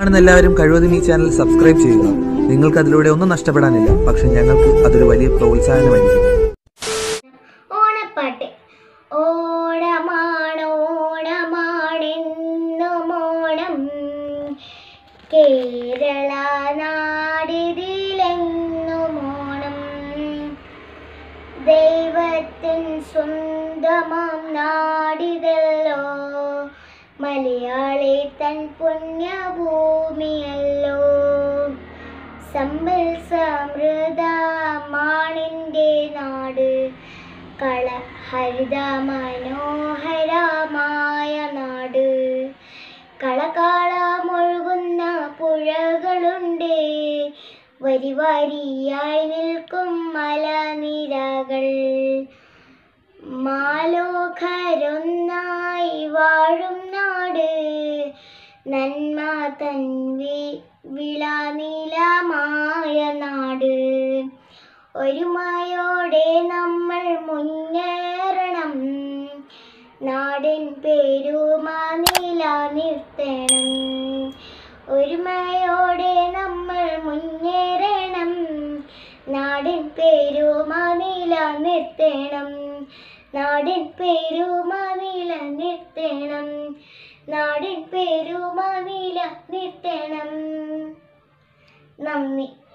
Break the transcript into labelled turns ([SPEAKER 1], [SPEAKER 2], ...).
[SPEAKER 1] കാണുന്ന എല്ലാവരും കഴിവതും ഈ ചാനൽ സബ്സ്ക്രൈബ് ചെയ്യുക. നിങ്ങൾക്ക് അതിലൂടെ ഒന്നും നഷ്ടപ്പെടാനില്ല. പക്ഷെ ഞങ്ങൾക്ക് അതൊരു വലിയ പ്രോത്സാഹനമായിരിക്കും.
[SPEAKER 2] ഓണപ്പാട്ട്. ദൈവത്തിൻ സ്വന്തമാം നാടിതല്ലോ മലയാളി തൻ പുണ്യഭൂമിയല്ലോ. സമ്പൽ സമൃദ്ധമാണിന്റെ നാട്. കള ഹരിത മനോഹരമായ നാട്. കളകാളമൊഴുകുന്ന പുഴകളുണ്ട്. വരി വരിയായി നിൽക്കും മലനിരകൾ. മാലോകരൊന്നായി വാഴും നാട്. നന്മ തൻ വി- വിളനിലമായ നാട്. ഒരുമയോടെ നമ്മൾ മുന്നേറണം. നാടിൻ പേരുമാനില നിലനിർത്തണം ഒരുമയോടെ നമ്മൾ മുന്നേറണം. നാടിൻ പേരുമാനില നിലനിർത്തണം നാടിൻ പേരുമാവില നിലനിർത്തണം. നാടിൻ പേരുമാവില നിലനിർത്തണം. നന്ദി.